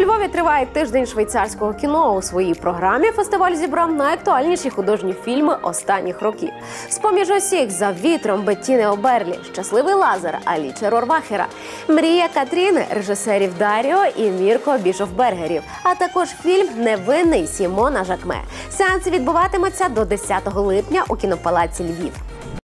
У Львові триває тиждень швейцарського кіно. У своїй програмі фестиваль зібрав найактуальніші художні фільми останніх років. З поміж усіх за вітром Беттіни Оберлі, щасливий Лазар Аліче Рорвахера, Мрія Катріни, режисерів Даріо і Мірко Бішофбергерів, а також фільм Невинний Сімона Жакме. Сеанси відбуватимуться до 10 липня у кінопалаці Львів.